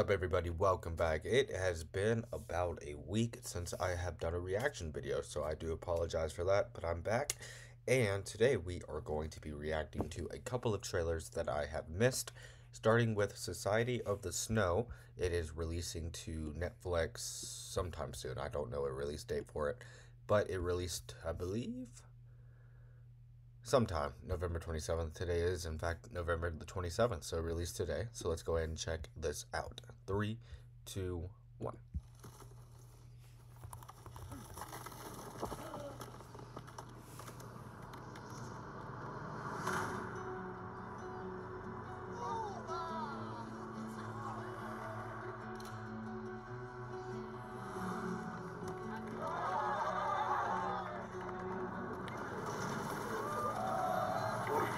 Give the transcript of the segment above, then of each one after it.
up everybody? Welcome back. It has been about a week since I have done a reaction video, so I do apologize for that, but I'm back. And today we are going to be reacting to a couple of trailers that I have missed, starting with Society of the Snow. It is releasing to Netflix sometime soon. I don't know a release date for it, but it released, I believe, sometime November 27th. Today is, in fact, November the 27th, so released today. So let's go ahead and check this out. Three, two, one.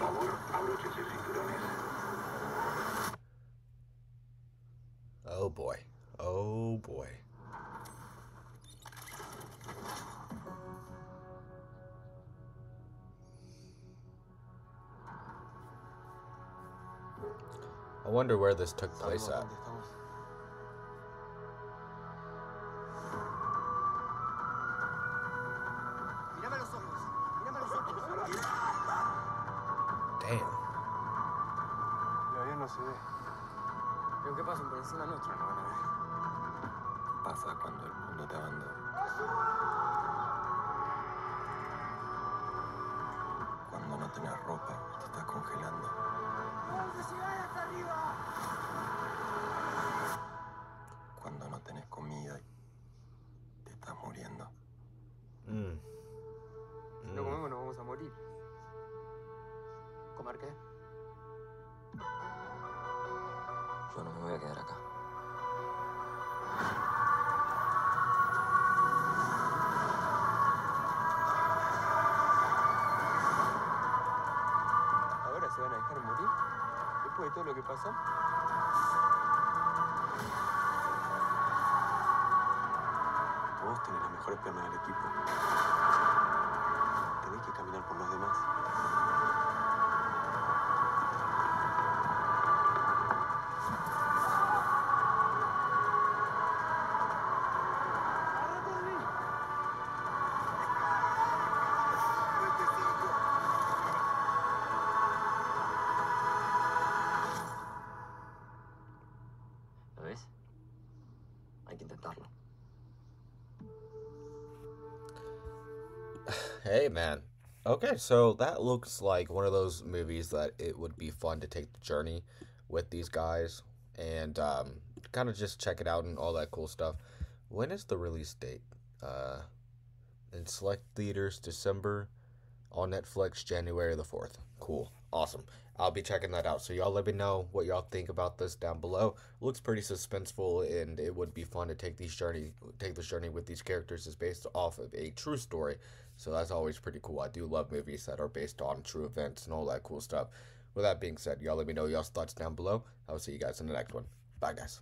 Favor, abróchense cinturones. Oh boy. Oh boy. I wonder where this took place at. No se ve. Pero ¿qué pasa? Por encima nuestro no van a ver. Pasa cuando el mundo te abandona. Cuando no tenés ropa y te estás congelando. Cuando no tenés comida y te estás muriendo. Mm. Si no Mm. comemos nos vamos a morir. ¿Comer qué? Yo no me voy a quedar acá. ¿Ahora se van a dejar morir? ¿Después de todo lo que pasó? Vos tenés las mejores piernas del equipo. Hey man. Okay, so that looks like one of those movies that it would be fun to take the journey with these guys and um, kind of just check it out and all that cool stuff. When is the release date? Uh, in select theaters, December. On Netflix, January the 4th. Cool. Awesome. I'll be checking that out. So y'all let me know what y'all think about this down below. looks pretty suspenseful and it would be fun to take these journey take this journey with these characters is based off of a true story. So that's always pretty cool. I do love movies that are based on true events and all that cool stuff. With that being said, y'all let me know y'all's thoughts down below. I'll see you guys in the next one. Bye guys.